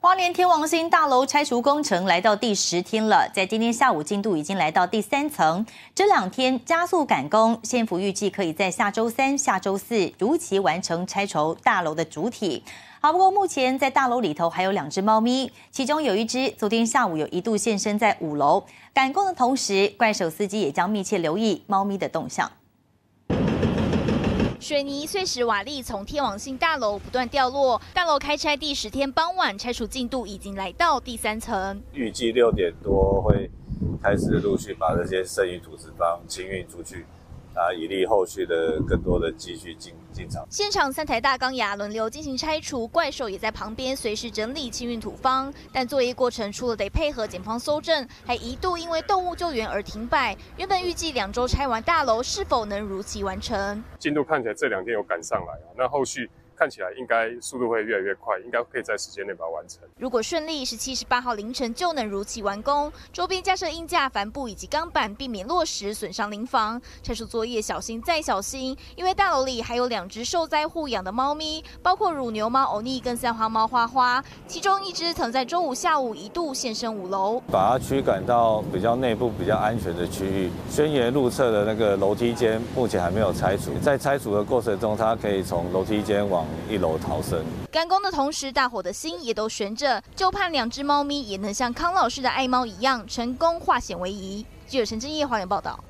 花莲天王星大楼拆除工程来到第十天了，在今天下午进度已经来到第三层，这两天加速赶工，县府预计可以在下周三、下周四如期完成拆除大楼的主体。好，不过目前在大楼里头还有两只猫咪，其中有一只昨天下午有一度现身在五楼，赶工的同时，怪手司机也将密切留意猫咪的动向。水泥、碎石、瓦砾从天王星大楼不断掉落。大楼开拆第十天傍晚，拆除进度已经来到第三层。预计六点多会开始陆续把这些剩余土石方清运出去。啊，以利后续的更多的继续进进场。现场三台大钢牙轮流进行拆除，怪兽也在旁边随时整理清运土方。但作业过程除了得配合警方搜证，还一度因为动物救援而停摆。原本预计两周拆完大楼，是否能如期完成？进度看起来这两天有赶上来啊，那后续。看起来应该速度会越来越快，应该可以在时间内把它完成。如果顺利，是七十八号凌晨就能如期完工。周边架设硬架、帆布以及钢板，避免落石损伤邻房。拆除作业小心再小心，因为大楼里还有两只受灾户养的猫咪，包括乳牛猫欧尼跟三花猫花花。其中一只曾在周五下午一度现身五楼，把它驱赶到比较内部、比较安全的区域。宣言路侧的那个楼梯间目前还没有拆除，在拆除的过程中，它可以从楼梯间往。一楼逃生，赶工的同时，大伙的心也都悬着，就盼两只猫咪也能像康老师的爱猫一样，成功化险为夷。记者陈志业华源报道。